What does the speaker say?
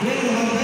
Yeah.